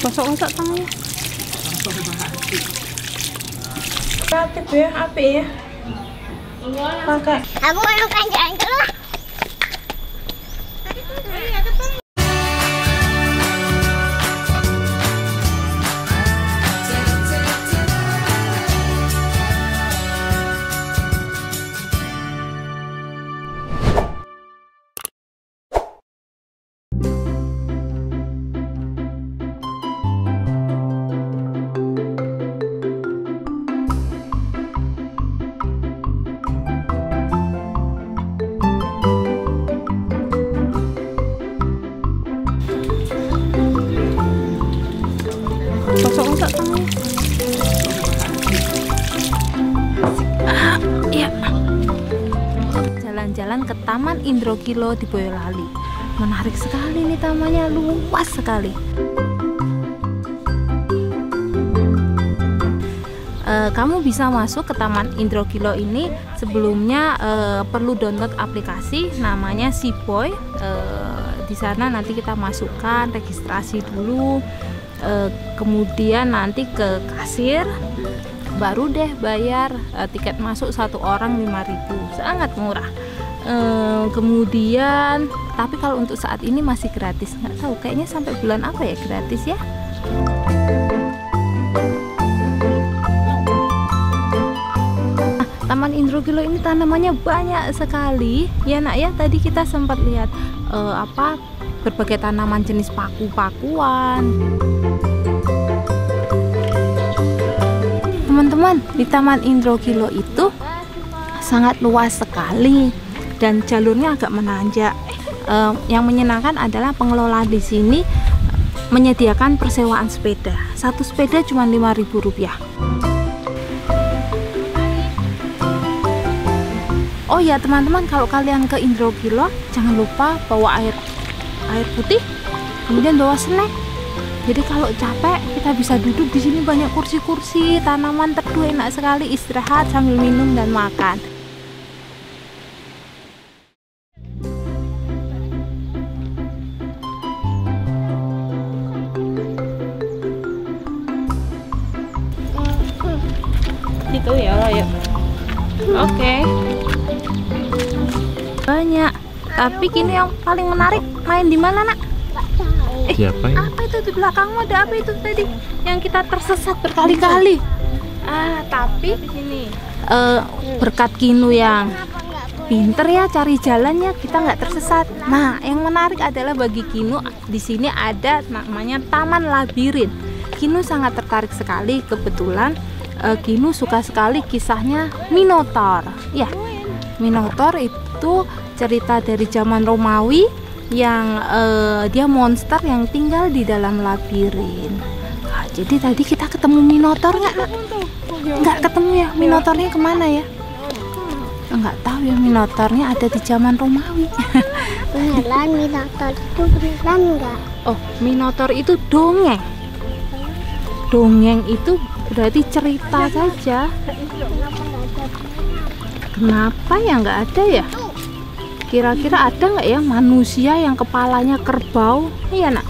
Gosok-gosok tangannya. Kreatif ya, api ya. Pakai. Aku mau makan jalan ke Taman Indrokilo di Boyolali. Menarik sekali nih tamannya, luas sekali. Eh, kamu bisa masuk ke Taman Indrokilo ini sebelumnya eh, perlu download aplikasi namanya Siboy. Eh, di sana nanti kita masukkan registrasi dulu, kemudian nanti ke kasir, baru deh bayar tiket masuk satu orang 5.000 sangat murah. Eh, kemudian tapi kalau untuk saat ini masih gratis. Nggak tahu kayaknya sampai bulan apa ya gratis ya. Taman Indrogilo ini tanamannya banyak sekali. Ya nak ya tadi kita sempat lihat eh, apa berbagai tanaman jenis paku-pakuan. Teman-teman di Taman Indrogilo itu sangat luas sekali dan jalurnya agak menanjak. Eh, yang menyenangkan adalah pengelola di sini menyediakan persewaan sepeda. Satu sepeda cuma 5.000 rupiah. Oh ya teman-teman kalau kalian ke Indrogilo jangan lupa bawa air air putih kemudian bawa snack. Jadi kalau capek kita bisa duduk di sini banyak kursi-kursi tanaman teduh enak sekali istirahat sambil minum dan makan gitu ya ya oke. Banyak. Tapi kini yang paling menarik main di mana nak? Eh, Siapa ini? apa itu di belakangmu? Ada apa itu tadi? Yang kita tersesat berkali-kali. Ah tapi eh, berkat Kinu yang pinter ya cari jalannya kita nggak tersesat. Nah yang menarik adalah bagi Kinu di sini ada namanya Taman Labirin. Kinu sangat tertarik sekali. Kebetulan eh, Kinu suka sekali kisahnya Minotaur ya Minotaur itu cerita dari zaman Romawi yang eh, dia monster yang tinggal di dalam labirin. Nah, jadi tadi kita ketemu Minotaur nggak? Nggak ketemu ya? Minotaurnya ke mana ya? Nggak tahu ya Minotaurnya ada di zaman Romawi. Beneran Minotaur itu beneran enggak? oh, Minotaur itu dongeng. Dongeng itu berarti cerita saja. Kenapa ya nggak ada ya? Kira-kira ada nggak ya manusia yang kepalanya kerbau? Iya nak.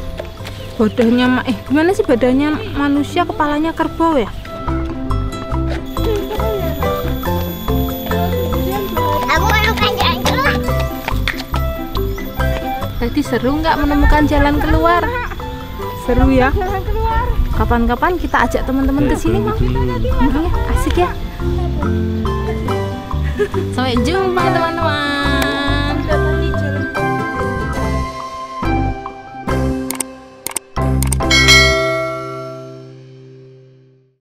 Badannya eh gimana sih badannya manusia kepalanya kerbau ya? Keluar. Tadi seru nggak menemukan jalan keluar? Seru ya. Kapan-kapan kita ajak teman-teman ke sini mau? Iya, asik ya. Sampai jumpa teman-teman.